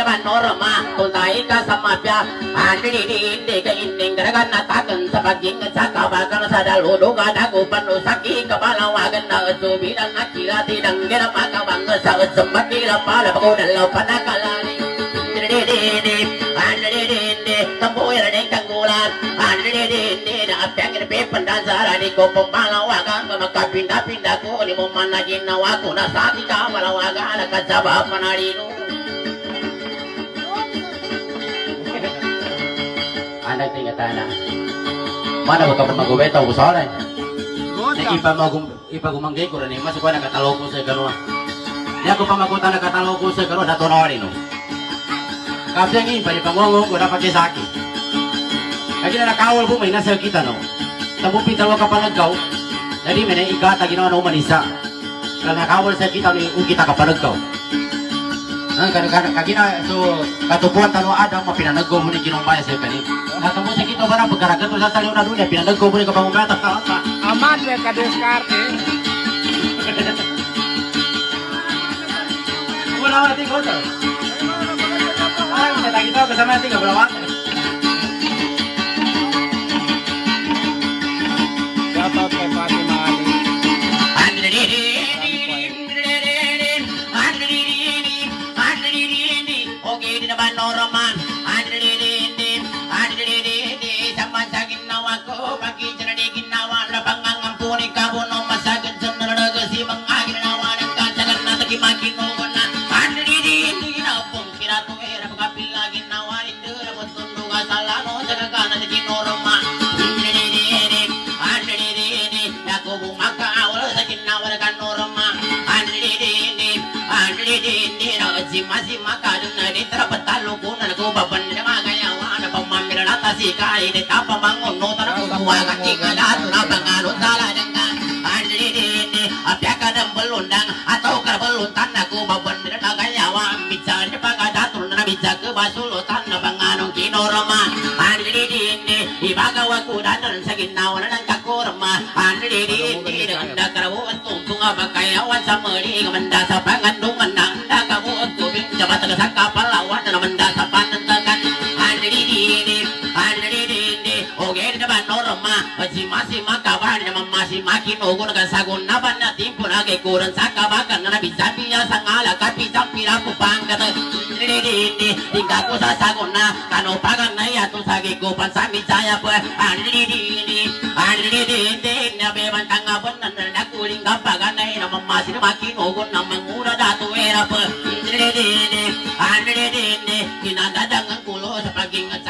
naman norma Tunay ka sa mafia Hindi, hindi, hindi ka inding Garagan na tagan sa paging Sa kabagan sa daludo ka Dagupan o saki Kapalawagan na Subidan na kilati Nang ginamagawang sa Sumakila pala Pagudalaw panakalani Hindi, hindi Anak tinggal tanah Mana buka pemagubeta usaha Na ipa magum ipa gumanggay ko rin mas ko nakataloko sa kanwa. Di ako pamagutan nakataloko sa kanwa dato na rin no. Kasi ang ipa di pangongo ko dapat kay saki. Kaya na nakawal po may nasa kita no. Tabo pitalo ka panaggaw. Dali may igata ginawa no manisa. Kaya nakawal sa kita ni kita ka panaggaw. Ang kada kada kagina so katupuan tano ada mo pinanaggo mo ni ginumbaya sa kanip. Natamo sa kita bara pagkaragat sa taliw na dunya pinanaggo mo ni kapang umata ta. Aman ya ka diskarte. Wala na ti ko to. Ay, sa tagi to kasama ti ka magayawa na pamamila na tasika ini tapa bangun no tara kuwa ka tinggal ato na pangalo tala dengan andridi apya ka ng belundang atau ka beluntan na kubaban na nagayawa mitsa ni pagadatul na mitsa ke basulutan na panganong kinorma andridi ibagawa ko dadan sa ginawa na ng kakurma andridi dengan dakarawo at tungtung abakayawan sa mali kamanda si masi makawan na mamasi makinogo na kasagon na ba na timpo na kay kuran sa kabakan na nabisabi niya sa ngala kapisang pira ko pangkat andridi tingka ko sa sagon na kano pagan na yato sa gikupan sa misaya po andridi andridi na beban tangabon na nakuling kapagan na ina mamasi na mangura era kulo sa pagingat sa kabakan na na mangura sa tabuan na na sa laga upang mapasalaman na na tiga tagabasa na basa na taga irura sa kiya pabububula andridi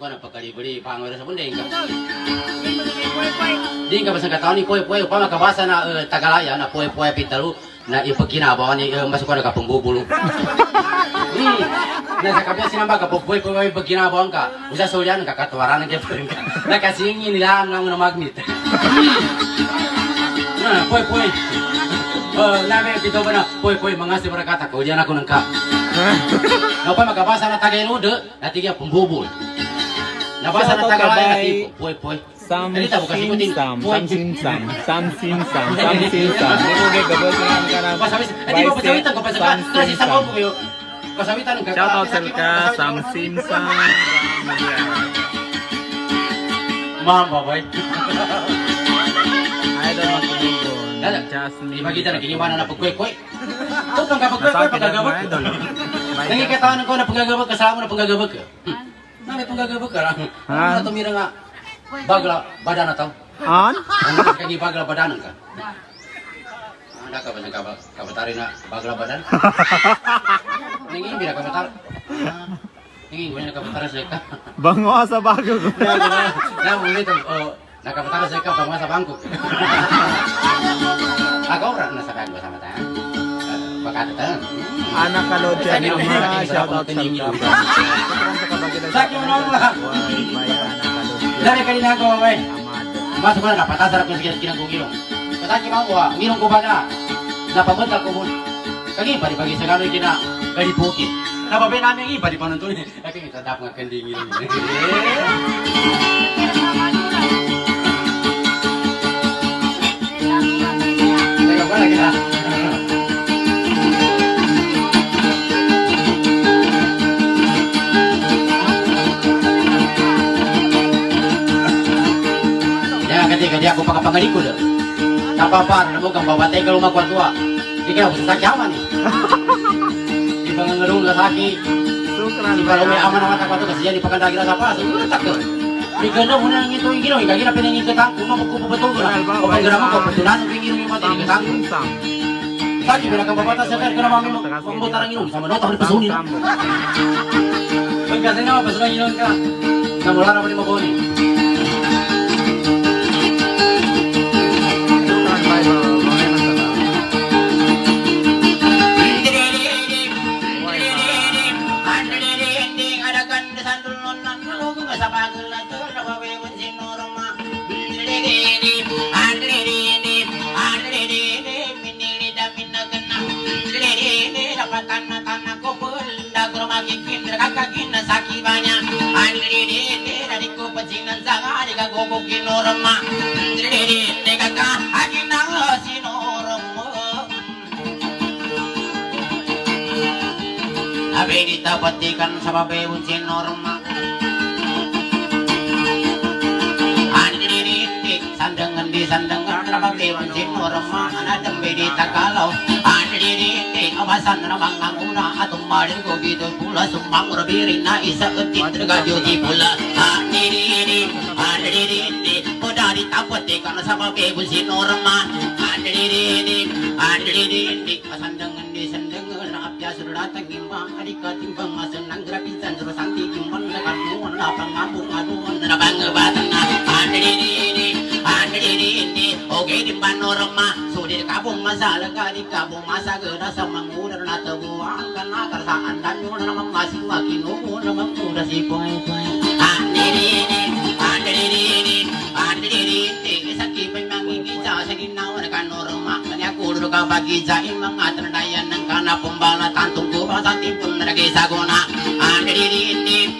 eh masuk na pagkalibuli pangor sa bundeng ka. Di ka basta kataon ni poy poy upama kabasa na eh, tagalaya na poy poy pitalu na ipagkinabawa ni eh, masuk na kapambubulo. Di nasa kapya sinamba ka poy poy pagkinabawa ka. Usa sulyan ka katwaran ka pa ka. Nakasingi nila ang ng magnet. Na poy poy. Oh, nabe pito ba na poy poy mga si kata ko diyan ako nang ka. Nga pa makabasa na tagay nude, natigyan pembubul. Nabasa na kay na tipo, poy poy. Sam ikutin. Sam. Sam Sim Sam, Sam Sim Sam, Sam Sim Sam. Di mo gay gabot nga ka na. Pasawis, hindi mo pasawitan ko pa sa Sam kasi Sim sa Sam. mo Pasawitan. Shout out Sam. Ma'am, babay. Dala. Jasmine. Na na? Ito pang ko na mo na ka. Nangit paggagabag ka lang. Ha? Ano tumira nga? Bagla, badan na tao. An? Ano kagi bagla badanan ka? Ada ka ba ng kaba- kabatari na bagla badan? Ningin bira kabatar. Ningin wala kabatara sa ka. Bango sa bago ko. Na mo nito oh nakabatara sa ka pangwa sa bangko. Ako ra na sa Kata. Anak kalodyan Sakit, mama, sakit, shout out sakit, sa Dari kanina eh. Amado. Masuk na napatasarap na sige kinang kong gilong. Pataki mo ako, ngilong ko ba na? Napabot ako mo. Kagi pa di pagi sa gano'y kina kali kita dapat Tak apa-apa, namo kang babatay ka tua. Di ka sa sakyaman ni. Di ba nga ngalung na saki? Sukran, Di ba lumay aman naman ako to kasi yan di pagkandagi na sa pa. So, tak ko. Di ka na muna ng ito yung ginaw, hindi ka pinangin ka tang, kung mapupubatong ko na. O pag ganaman ko, patulan ko yung ginaw yung mati, di ka tang. Sam. Saki, bila kang babata sa kaya, kanaman mo, pagbutar ang inom, sama na, takot pasunin na. Pag kasi nga, pasunan ang inom ka. Namula na pa ni Maboni. Abe ditapatikan sa babewon si Norma Andirindi sandangan di sandangan na babewon si Norma Anadambe di Tagalaw Andirindi awasan na manganguna Atong marin ko gito pula Sumang rabirin na isa utit Tergadyo di pula Andirindi Andirindi Kodari tapatikan sa babewon si Norma Andirindi Andirindi Sandangan di sandangan apya surat timbang adika timbang masa nang grapisan terus santi timbang na kamuan na pangabung aduan na bangabatan na andiri andiri oke timbang norma sudir kabung masalah kadi kabung masa gera sama ngudar na tabuang kana karsaan dan yun na masing makin umun na mangkuda si poy poy andiri andiri andiri sakit pemangingisa sa ginawa na kanorma kanya kudur ka bagi sa imang atranayan ng kana pumbala tantung ko ba sa tipon na nagisa ko na andiri indi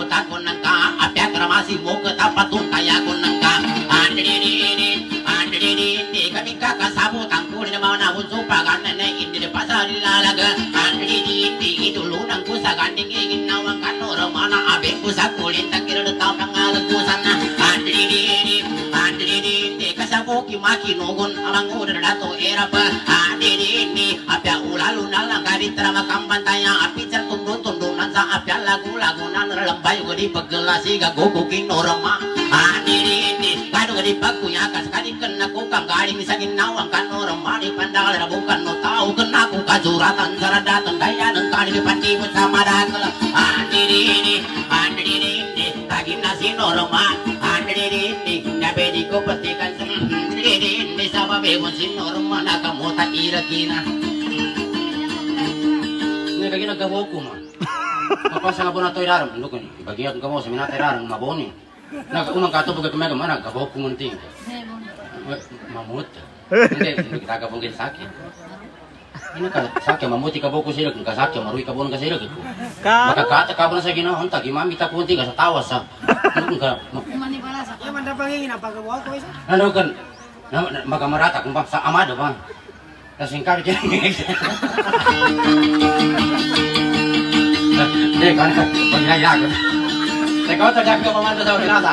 nagalagam pasabutat ko ng ka api ka masih mo katapatun kaya ko ng ka andiri indi andiri indi kami kakasabutan ko ni naman nabuso paganay na hindi na pasarilalaga andiri indi itulunang ko sa ganding ingin nawang kanorama na abe ko sa kulin takir na tao pangalag ko sana andiri andiri kasabuki makinugon amang udar dato era pa andiri apya ulalu nalang kari terama kambantaya api tertundun tundunan sa apya lagu lagu nan relambay ko di paggelasi gagogo kinorama andiri kado di pagkuya kas kadi kena ko kang gari misagin nawang kanorama di pandal ra bukan no tau kena ko kajuratan saradatan daya ng kani di pandi mo sama dakal andiri andiri lagi nasi norma andiri nabe di. Ko patikan andiri sama bewon si norma nakamuta irakina Nga kagi naggawa ko ma. Mapasa nga po na ito ilarang. Ano ko ni? Ibagyan ka mo sa minata ilarang maboni. Nagkaunang katubog at kumega man. Naggawa ko ngunting. Mamut. Hindi, kita gabong gin sakit. Ini ka sakit mamuti ka buko sila kung kasakya maruy ka ko. Ka? Makakata ka po na sa ginawa. Hanta, gimami ta kunti ka sa tawas sa. Ano ka? Ya manda pangingin apa ka buat ko isa? Ano kan? Na, na, magamarata kung pa sa amado ba? Kasing kari kan ka, pagyaya ko. Teka, ito dyan ka mamanta sa ulinasa.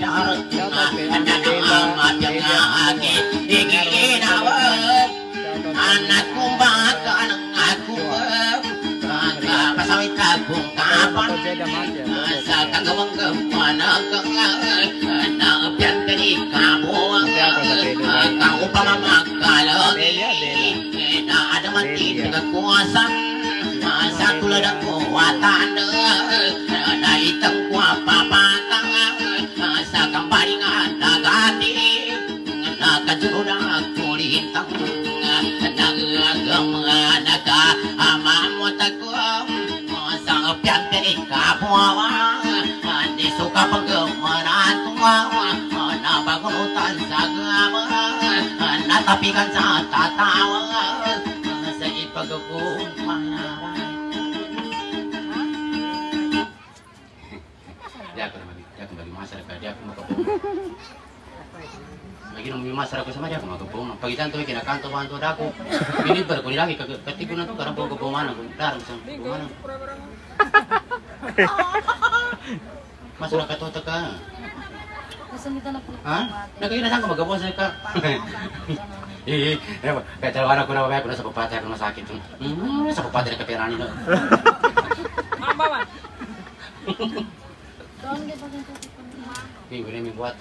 no kidarat na namamatang akin iginawag anak ko kulitang Nagagamana ka Amamot ako Sa piyan ka ni kabuang Hindi suka pagkamanato Nabagunutan sa gama Lagi nung mimasar ako sama dia ako magapong. Pagitan to kinakanto ba to dako. Pinit ba ko nilagi katigo na to karang po kapumanan ko darang sa kapumanan. Masura ka to ka. Gusto nito na po. Ha? Nagkailan ka magabuan sa ka. Eh, kaya talaga ko na babay ko na sa papatay ako masakit. Hmm, sa papatay na kapirani no. Doon, di ba ganito? Eh, wala may buhat.